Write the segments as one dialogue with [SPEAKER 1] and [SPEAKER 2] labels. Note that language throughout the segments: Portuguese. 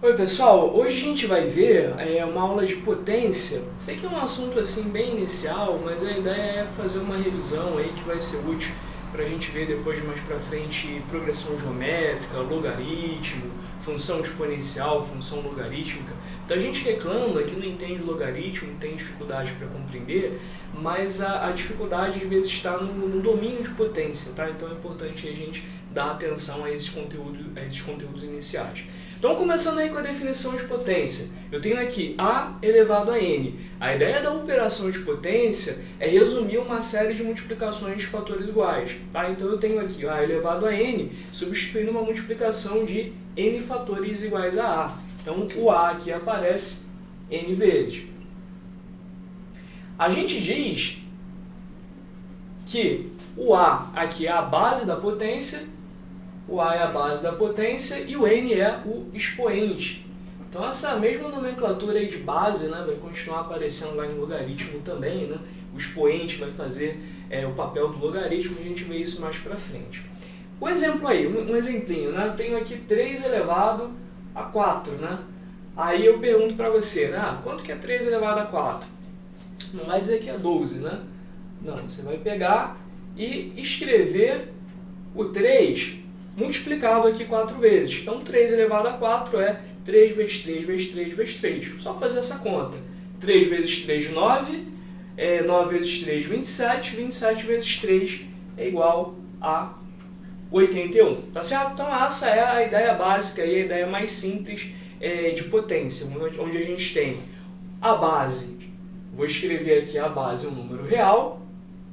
[SPEAKER 1] Oi pessoal, hoje a gente vai ver é, uma aula de potência. Sei que é um assunto assim bem inicial, mas a ideia é fazer uma revisão aí que vai ser útil para a gente ver depois mais para frente progressão geométrica, logaritmo, função exponencial, função logarítmica. Então a gente reclama que não entende logaritmo, tem dificuldade para compreender, mas a, a, dificuldade às vezes está no, no, domínio de potência, tá? Então é importante a gente dar atenção a esses conteúdos, a esses conteúdos iniciais. Então, começando aí com a definição de potência, eu tenho aqui A elevado a N. A ideia da operação de potência é resumir uma série de multiplicações de fatores iguais. Tá? Então, eu tenho aqui A elevado a N, substituindo uma multiplicação de N fatores iguais a A. Então, o A aqui aparece N vezes. A gente diz que o A aqui é a base da potência o A é a base da potência e o N é o expoente. Então essa mesma nomenclatura de base né, vai continuar aparecendo lá em logaritmo também, né? o expoente vai fazer é, o papel do logaritmo, a gente vê isso mais para frente. O exemplo aí, um, um exemplinho, né? eu tenho aqui 3 elevado a 4, né? aí eu pergunto para você, né? Ah, quanto que é 3 elevado a 4? Não vai dizer que é 12, né? Não, você vai pegar e escrever o 3 multiplicado aqui 4 vezes. Então 3 elevado a 4 é 3 vezes 3 vezes 3 vezes 3. Só fazer essa conta. 3 vezes 3, 9. É, 9 vezes 3, 27. 27 vezes 3 é igual a 81. Tá certo? Então essa é a ideia básica a ideia mais simples é, de potência, onde a gente tem a base, vou escrever aqui a base, um número real,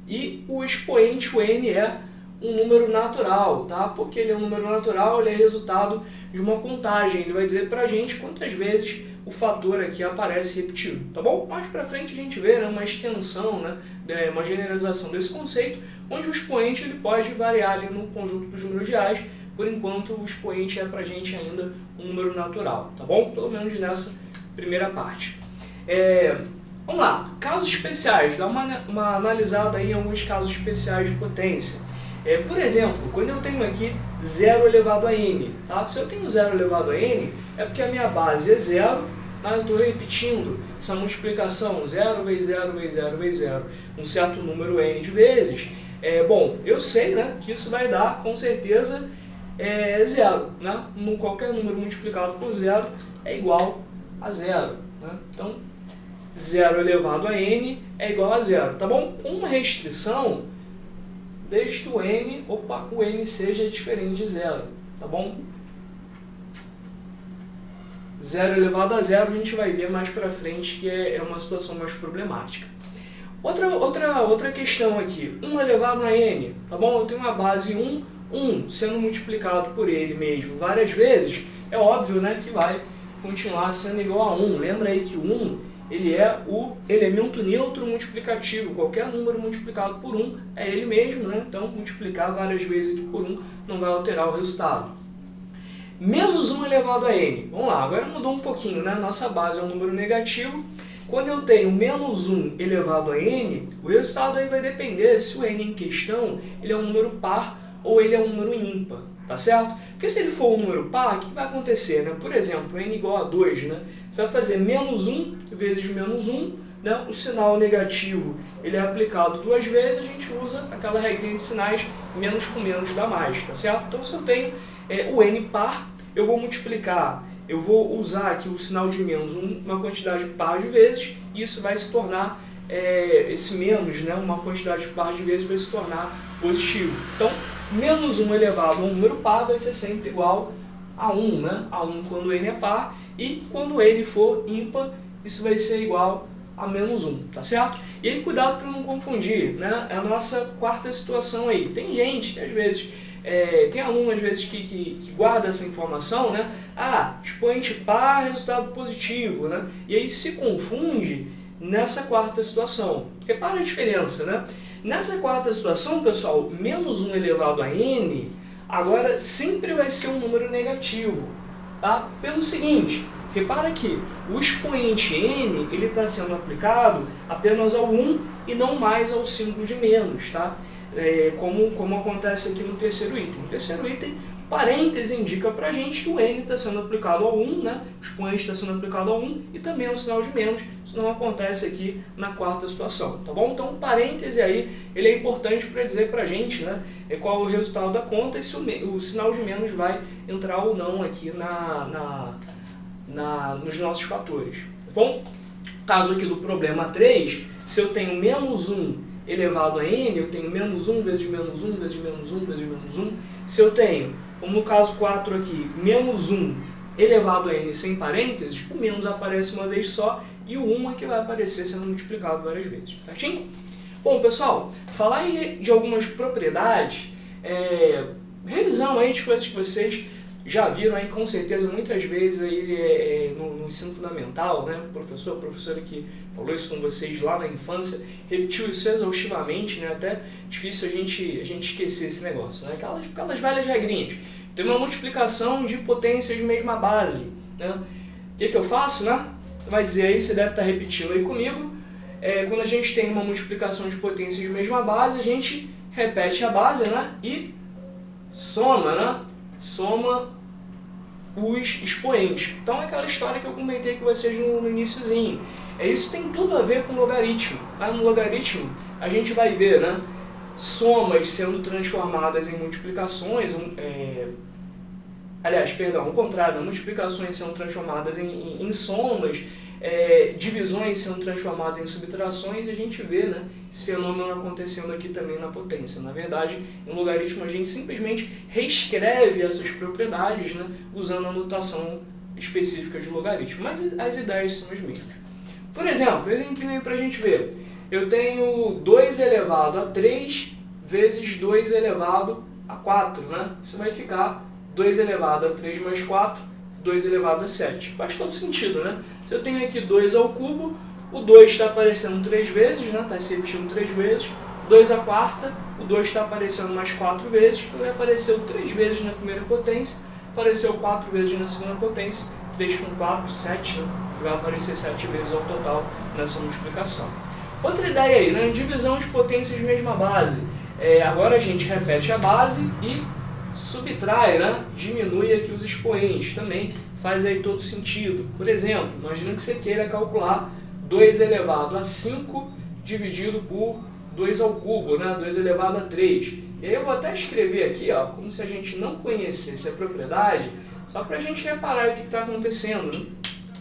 [SPEAKER 1] e o expoente, o n, é um número natural, tá? Porque ele é um número natural, ele é resultado de uma contagem. Ele vai dizer pra gente quantas vezes o fator aqui aparece repetido, tá bom? Mais pra frente a gente vê né, uma extensão, né, uma generalização desse conceito, onde o expoente ele pode variar ali no conjunto dos números reais, por enquanto o expoente é pra gente ainda um número natural, tá bom? Pelo menos nessa primeira parte. É, vamos lá, casos especiais, dá uma, uma analisada aí em alguns casos especiais de potência. É, por exemplo, quando eu tenho aqui 0 elevado a n, tá? se eu tenho 0 elevado a n, é porque a minha base é 0, mas eu estou repetindo essa multiplicação 0 vezes 0 vezes 0 vezes 0, um certo número n de vezes. É, bom, eu sei né, que isso vai dar, com certeza, é, zero. Né? Qualquer número multiplicado por zero é igual a zero. Né? Então, 0 elevado a n é igual a zero. Tá bom? Uma restrição desde que o n, opa, o n seja diferente de zero, tá bom? Zero elevado a zero a gente vai ver mais para frente que é, é uma situação mais problemática. Outra, outra, outra questão aqui, 1 elevado a n, tá bom? Eu tenho uma base 1, 1 sendo multiplicado por ele mesmo várias vezes, é óbvio né, que vai continuar sendo igual a 1. Lembra aí que o 1 ele é o elemento neutro multiplicativo. Qualquer número multiplicado por 1 é ele mesmo, né? Então, multiplicar várias vezes aqui por 1 não vai alterar o resultado. Menos 1 elevado a n. Vamos lá, agora mudou um pouquinho, né? Nossa base é um número negativo. Quando eu tenho menos 1 elevado a n, o resultado aí vai depender se o n em questão ele é um número par ou ele é um número ímpar, tá certo? Porque se ele for um número par, o que vai acontecer? Né? Por exemplo, n igual a 2, né? você vai fazer menos 1 vezes menos 1, né? o sinal negativo ele é aplicado duas vezes, a gente usa aquela regrinha de sinais menos com menos dá mais, tá certo? Então se eu tenho é, o n par, eu vou multiplicar, eu vou usar aqui o sinal de menos uma quantidade par de vezes, e isso vai se tornar é, esse menos, né, uma quantidade par de vezes vai se tornar positivo. Então, menos 1 elevado a um número par vai ser sempre igual a 1, né? A 1 quando n é par, e quando n for ímpar, isso vai ser igual a menos 1, tá certo? E aí, cuidado para não confundir, né? É a nossa quarta situação aí. Tem gente que às vezes, é, tem aluno às vezes que, que, que, guarda essa informação, né? Ah, expoente par, resultado positivo, né? E aí se confunde nessa quarta situação. Repara a diferença, né? Nessa quarta situação, pessoal, menos 1 elevado a n, agora sempre vai ser um número negativo. Tá? Pelo seguinte, repara que o expoente n está sendo aplicado apenas ao 1 e não mais ao símbolo de menos. Tá? É, como, como acontece aqui no terceiro item. Terceiro item, parêntese indica para a gente que o n está sendo aplicado ao 1, né? o expoente está sendo aplicado ao 1 e também o sinal de menos. Isso não acontece aqui na quarta situação, tá bom? Então, parêntese aí, ele é importante para dizer para a gente né, é qual é o resultado da conta e se o, o, sinal de menos vai entrar ou não aqui na, na, na, nos nossos fatores. Tá bom? Caso aqui do problema 3, se eu tenho menos 1 elevado a n, eu tenho menos 1 vezes menos 1 vezes menos 1 vezes menos 1. Se eu tenho, como no caso 4 aqui, menos 1 elevado a n sem parênteses, o menos aparece uma vez só e o 1 é que vai aparecer sendo multiplicado várias vezes, certinho? Bom, pessoal, falar de algumas propriedades, é, revisão aí de coisas que vocês já viram aí com certeza muitas vezes aí é, é, no, no, ensino fundamental, né? Professor, professora que falou isso com vocês lá na infância, repetiu isso exaustivamente, né? Até difícil a gente, a gente esquecer esse negócio, né? Aquelas, aquelas velhas regrinhas. Tem uma multiplicação de potências de mesma base, né? O que, que eu faço, né? Você vai dizer aí, você deve estar repetindo aí comigo. É, quando a gente tem uma multiplicação de potências de mesma base, a gente repete a base, né? E soma, né? Soma os expoentes. Então é aquela história que eu comentei com vocês no, no iníciozinho. É, isso tem tudo a ver com logaritmo. Tá? No logaritmo a gente vai ver né, somas sendo transformadas em multiplicações, um, é, aliás, perdão, o contrário, multiplicações sendo transformadas em, em, em somas, é, divisões sendo transformadas em subtrações, e a gente vê né, esse fenômeno acontecendo aqui também na potência. Na verdade, em logaritmo a gente simplesmente reescreve essas propriedades né, usando a notação específica de logaritmo, mas as ideias são as mesmas. Por exemplo, exemplo para a gente ver. Eu tenho 2 elevado a 3 vezes 2 elevado a 4, né? Isso vai ficar 2 elevado a 3 mais 4 2 elevado a 7. Faz todo sentido, né? Se eu tenho aqui 2 ao cubo, o 2 está aparecendo 3 vezes, né? Está se repetindo 3 vezes. 2 a quarta, o 2 está aparecendo mais 4 vezes, então ele apareceu 3 vezes na primeira potência, apareceu 4 vezes na segunda potência, 3 com 4, 7, né? vai aparecer 7 vezes ao total nessa multiplicação. Outra ideia aí, né? divisão de potências de mesma base. É, agora a gente repete a base e subtrai, né? diminui aqui os expoentes, também faz aí todo sentido. Por exemplo, imagina que você queira calcular 2 elevado a 5 dividido por 2 ao cubo, né? 2 elevado a 3. E aí eu vou até escrever aqui, ó, como se a gente não conhecesse a propriedade, só para a gente reparar o que está acontecendo. Né?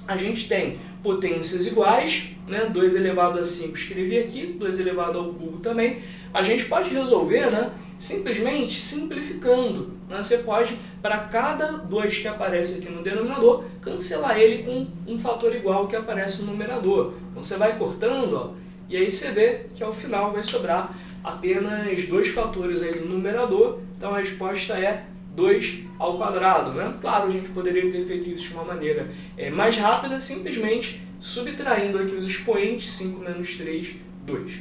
[SPEAKER 1] A gente tem potências iguais, né? 2 elevado a 5 escrevi aqui, 2 elevado ao cubo também. A gente pode resolver, né? Simplesmente simplificando. Né? Você pode, para cada 2 que aparece aqui no denominador, cancelar ele com um fator igual que aparece no numerador. Então você vai cortando, ó, e aí você vê que ao final vai sobrar apenas dois fatores aí no numerador, então a resposta é 2 ao quadrado. Né? Claro, a gente poderia ter feito isso de uma maneira é, mais rápida, simplesmente subtraindo aqui os expoentes, 5 menos 3, 2.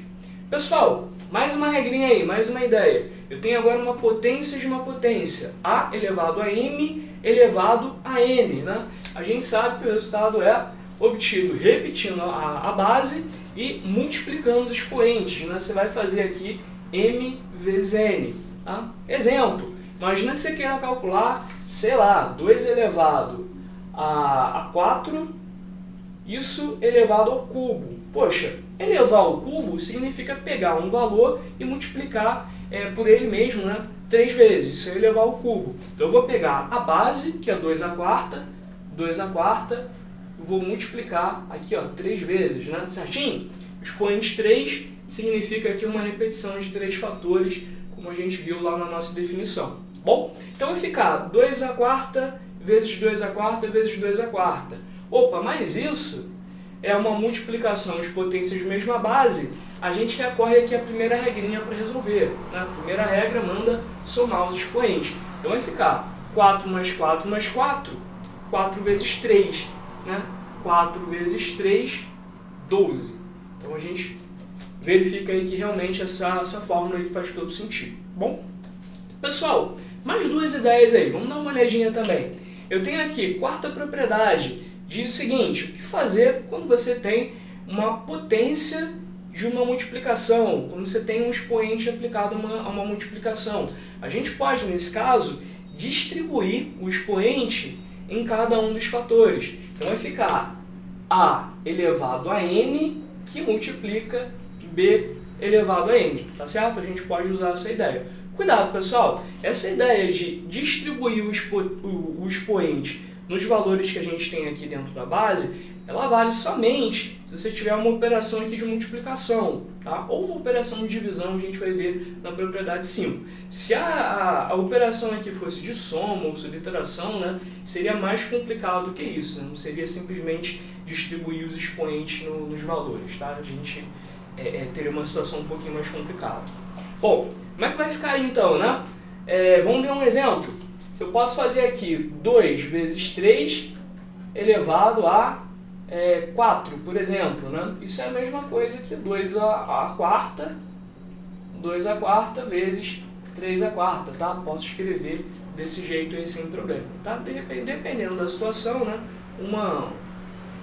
[SPEAKER 1] Pessoal, mais uma regrinha aí, mais uma ideia. Eu tenho agora uma potência de uma potência, A elevado a M elevado a N. Né? A gente sabe que o resultado é obtido repetindo a, a base e multiplicando os expoentes. Né? Você vai fazer aqui M vezes N. Tá? Exemplo, imagina que você queira calcular, sei lá, 2 elevado a, a 4, isso elevado ao cubo. Poxa, Elevar ao cubo significa pegar um valor e multiplicar é, por ele mesmo né, três vezes, isso é elevar ao cubo. Então eu vou pegar a base, que é 2 a quarta, 2 a quarta, vou multiplicar aqui ó, três vezes, né, certinho? Expoente 3 significa aqui uma repetição de três fatores, como a gente viu lá na nossa definição. Bom, então vai ficar 2 a quarta vezes 2 a quarta vezes 2 a quarta. Opa, mas isso é uma multiplicação de potências de mesma base, a gente recorre aqui à primeira regrinha para resolver. Né? A primeira regra manda somar os expoentes. Então vai ficar 4 mais 4 mais 4, 4 vezes 3. Né? 4 vezes 3, 12. Então a gente verifica aí que realmente essa, essa fórmula aí faz todo sentido. Bom, pessoal, mais duas ideias aí. Vamos dar uma olhadinha também. Eu tenho aqui quarta propriedade diz o seguinte: o que fazer quando você tem uma potência de uma multiplicação, quando você tem um expoente aplicado a uma, a uma multiplicação? A gente pode, nesse caso, distribuir o expoente em cada um dos fatores. Então vai ficar a elevado a n que multiplica b elevado a n, tá certo? A gente pode usar essa ideia. Cuidado, pessoal, essa ideia de distribuir o, expo, o, o expoente nos valores que a gente tem aqui dentro da base, ela vale somente se você tiver uma operação aqui de multiplicação, tá? ou uma operação de divisão, a gente vai ver na propriedade 5. Se a, a, a operação aqui fosse de soma ou subtração, né, seria mais complicado do que isso, né? não seria simplesmente distribuir os expoentes no, nos valores, tá? a gente é, é, teria uma situação um pouquinho mais complicada. Bom, como é que vai ficar então, né? É, vamos ver um exemplo. Se eu posso fazer aqui 2 vezes 3 elevado a é, 4, por exemplo, né? Isso é a mesma coisa que 2 a, a quarta, 2 a quarta vezes 3 a quarta, tá? Posso escrever desse jeito aí sem problema, tá? Dependendo da situação, né? Uma,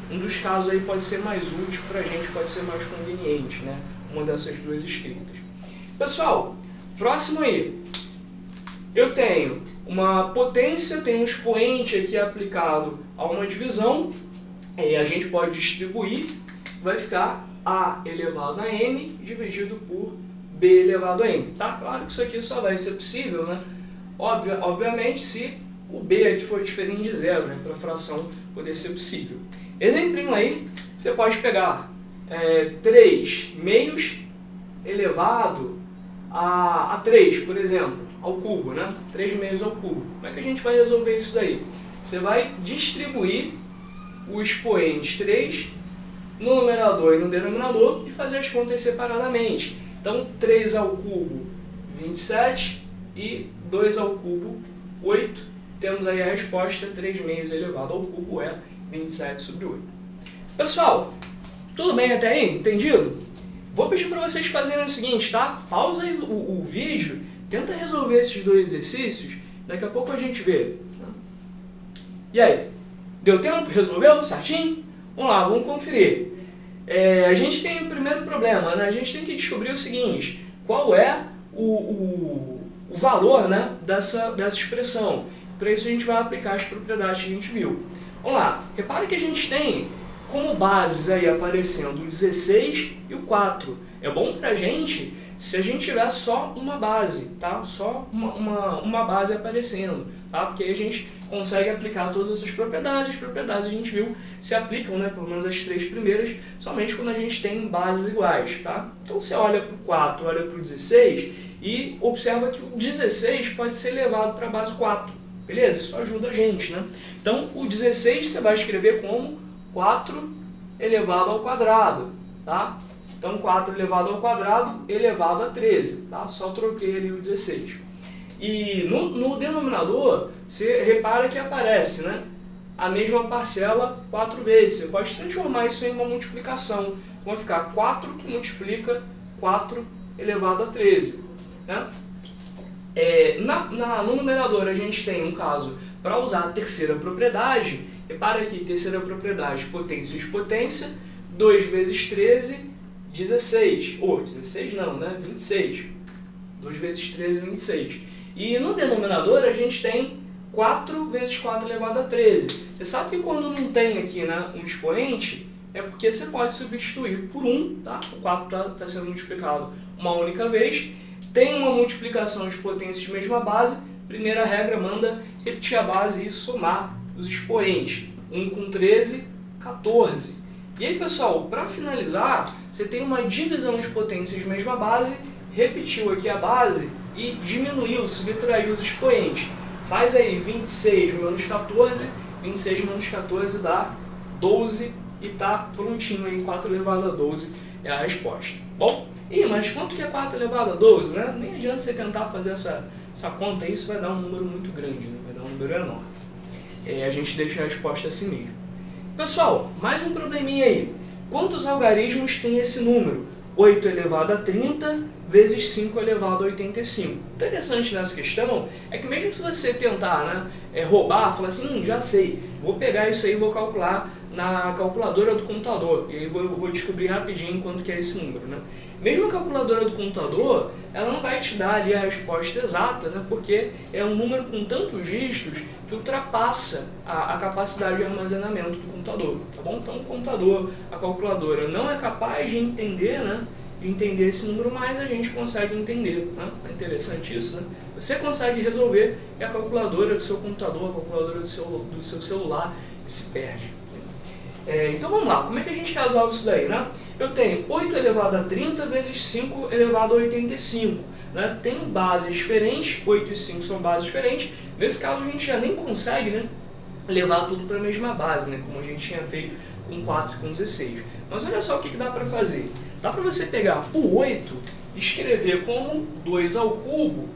[SPEAKER 1] um dos casos aí pode ser mais útil para a gente, pode ser mais conveniente, né? Uma dessas duas escritas. Pessoal, próximo aí. Eu tenho uma potência, tenho um expoente aqui aplicado a uma divisão, e a gente pode distribuir, vai ficar A elevado a N dividido por B elevado a N. Tá? Claro que isso aqui só vai ser possível, né? Obvia, obviamente, se o B aqui for diferente de zero, né? para a fração poder ser possível. Exemplinho aí, você pode pegar é, 3 meios elevado a, a 3, por exemplo, ao cubo, né? 3 meios ao cubo. Como é que a gente vai resolver isso daí? Você vai distribuir o expoente 3 no numerador e no denominador e fazer as contas separadamente. Então, 3 ao cubo, 27 e 2 ao cubo, 8. Temos aí a resposta, 3 meios elevado ao cubo é 27 sobre 8. Pessoal, tudo bem até aí? Entendido? Vou pedir para vocês fazerem o seguinte, tá? Pausa o, o, vídeo, tenta resolver esses dois exercícios, daqui a pouco a gente vê. E aí? Deu tempo? Resolveu certinho? Vamos lá, vamos conferir. É, a gente tem o primeiro problema, né? A gente tem que descobrir o seguinte, qual é o, o, o valor né, dessa, dessa expressão. Para isso a gente vai aplicar as propriedades que a gente viu. Vamos lá, repare que a gente tem como bases aí aparecendo o 16 e o 4. É bom para a gente se a gente tiver só uma base, tá? Só uma, uma, uma base aparecendo, tá? Porque aí a gente consegue aplicar todas essas propriedades. As propriedades a gente viu se aplicam, né? Pelo menos as três primeiras, somente quando a gente tem bases iguais, tá? Então você olha para o 4, olha para o 16 e observa que o 16 pode ser levado para a base 4, beleza? Isso ajuda a gente, né? Então o 16 você vai escrever como 4 elevado ao quadrado, tá? Então 4 elevado ao quadrado elevado a 13, tá? Só troquei ali o 16. E no, no denominador, você repara que aparece, né? A mesma parcela quatro vezes. Você pode transformar isso em uma multiplicação. Então vai ficar 4 que multiplica 4 elevado a 13. Né? É, na, na, no numerador a gente tem um caso para usar a terceira propriedade. Repara aqui, terceira propriedade, potência de potência, 2 vezes 13 16. Ou, oh, 16 não, né? 26. 2 vezes 13, 26. E no denominador a gente tem 4 vezes 4 elevado a 13. Você sabe que quando não tem aqui né, um expoente, é porque você pode substituir por 1, tá? O 4 está tá sendo multiplicado uma única vez. Tem uma multiplicação de potências de mesma base. Primeira regra manda repetir a base e somar os expoentes. 1 com 13, 14. E aí, pessoal, para finalizar, você tem uma divisão de potências de mesma base, repetiu aqui a base e diminuiu, subtraiu os expoentes. Faz aí 26 menos 14, 26 menos 14 dá 12 e tá prontinho aí, 4 elevado a 12 é a resposta. Bom, e mas quanto que é 4 elevado a 12, né? Nem adianta você tentar fazer essa, essa conta aí, isso vai dar um número muito grande, né? vai dar um número enorme. É, a gente deixa a resposta assim mesmo. Pessoal, mais um probleminha aí. Quantos algarismos tem esse número? 8 elevado a 30 vezes 5 elevado a 85. Interessante nessa questão é que mesmo se você tentar né, é, roubar, falar assim, hum, já sei, vou pegar isso aí e vou calcular na calculadora do computador, e aí vou, vou descobrir rapidinho quanto que é esse número. Né? Mesmo a calculadora do computador, ela não vai te dar ali a resposta exata, né, porque é um número com tantos dígitos que ultrapassa a, a capacidade de armazenamento do computador, tá bom? Então o computador, a calculadora não é capaz de entender, né, entender esse número, mas a gente consegue entender. Né? É interessante isso. Né? Você consegue resolver e a calculadora do seu computador, a calculadora do seu, do seu celular se perde. É, então vamos lá, como é que a gente resolve isso daí? Né? Eu tenho 8 elevado a 30 vezes 5 elevado a 85. Né? Tem bases diferentes, 8 e 5 são bases diferentes. Nesse caso a gente já nem consegue né, levar tudo para a mesma base, né? como a gente tinha feito com 4 e com 16. Mas olha só o que, que dá para fazer. Dá para você pegar o 8 e escrever como 2 ao cubo,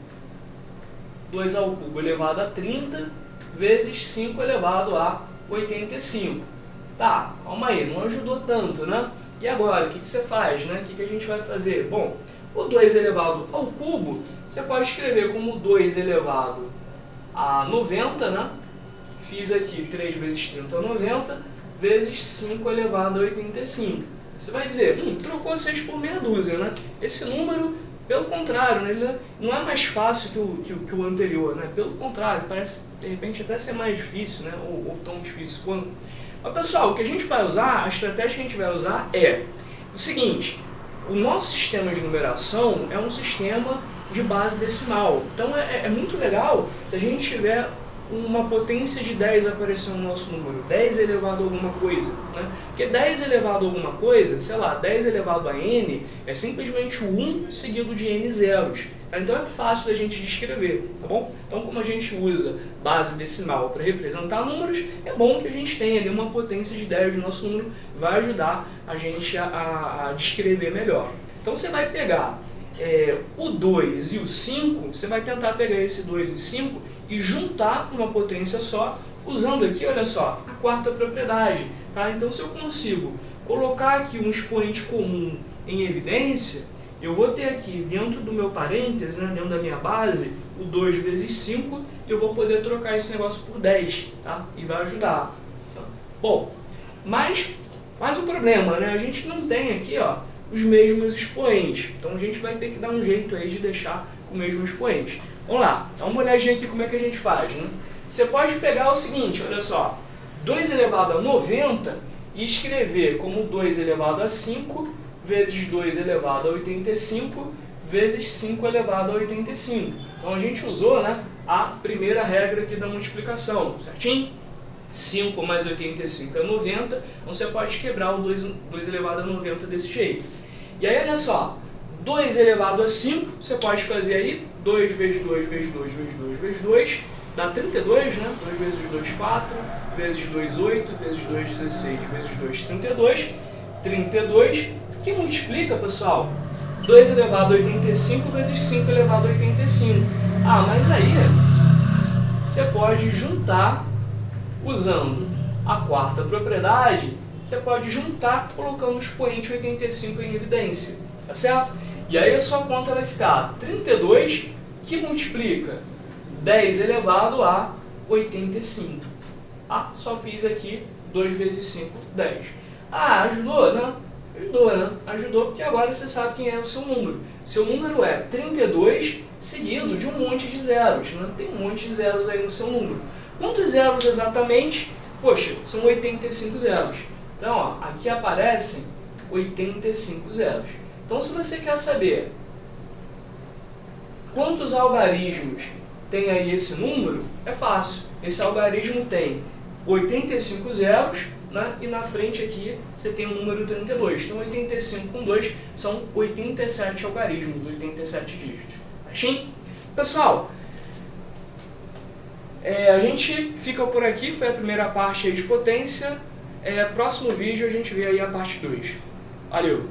[SPEAKER 1] 2 ao cubo elevado a 30 vezes 5 elevado a 85. Tá, calma aí, não ajudou tanto, né? E agora, o que, que você faz, né? O que, que a gente vai fazer? Bom, o 2 elevado ao cubo, você pode escrever como 2 elevado a 90, né? Fiz aqui 3 vezes 30, 90, vezes 5 elevado a 85. Você vai dizer, hum, trocou 6 por meia dúzia, né? Esse número, pelo contrário, né, ele não é mais fácil que o, que, que o anterior, né? Pelo contrário, parece de repente até ser mais difícil, né? Ou, ou tão difícil quanto. Mas pessoal, o que a gente vai usar, a estratégia que a gente vai usar é o seguinte, o nosso sistema de numeração é um sistema de base decimal. Então é, é muito legal se a gente tiver uma potência de 10 apareceu no nosso número, 10 elevado a alguma coisa. Né? Porque 10 elevado a alguma coisa, sei lá, 10 elevado a n é simplesmente o 1 seguido de n zeros. Tá? Então é fácil da gente descrever, tá bom? Então como a gente usa base decimal para representar números, é bom que a gente tenha ali uma potência de 10 no nosso número, vai ajudar a gente a, a descrever melhor. Então você vai pegar é, o 2 e o 5, você vai tentar pegar esse 2 e 5 e juntar uma potência só, usando aqui, olha só, a quarta propriedade. Tá? Então, se eu consigo colocar aqui um expoente comum em evidência, eu vou ter aqui dentro do meu parêntese, né, dentro da minha base, o 2 vezes 5, e eu vou poder trocar esse negócio por 10, tá? E vai ajudar. Tá? Bom, mas, mais um problema, né? A gente não tem aqui, ó, os mesmos expoentes. Então a gente vai ter que dar um jeito aí de deixar o mesmo expoente. Vamos lá, dá uma olhadinha aqui como é que a gente faz. Né? Você pode pegar o seguinte, olha só, 2 elevado a 90 e escrever como 2 elevado a 5 vezes 2 elevado a 85 vezes 5 elevado a 85. Então a gente usou né, a primeira regra aqui da multiplicação, certinho? 5 mais 85 é 90, então você pode quebrar o 2, 2 elevado a 90 desse jeito. E aí olha só, 2 elevado a 5, você pode fazer aí 2 vezes 2 vezes 2 vezes 2 vezes 2, dá 32, né? 2 vezes 2, 4, vezes 2, 8, vezes 2, 16, vezes 2, 32. 32, que multiplica, pessoal, 2 elevado a 85 vezes 5 elevado a 85. Ah, mas aí você pode juntar usando a quarta propriedade, você pode juntar colocando o expoente 85 em evidência, tá certo? E aí a sua conta vai ficar 32 que multiplica 10 elevado a 85. Ah, só fiz aqui 2 vezes 5, 10. Ah, ajudou? Não, ajudou, né? Ajudou porque agora você sabe quem é o seu número. Seu número é 32 seguido de um monte de zeros. Né? Tem um monte de zeros aí no seu número. Quantos zeros exatamente? Poxa, são 85 zeros. Então, ó, aqui aparecem 85 zeros. Então, se você quer saber quantos algarismos tem aí esse número, é fácil. Esse algarismo tem 85 zeros, né? e na frente aqui você tem o número 32. Então 85 com 2 são 87 algarismos, 87 dígitos. Achim? Pessoal, é, a gente fica por aqui, foi a primeira parte de potência. É, próximo vídeo a gente vê aí a parte 2. Valeu!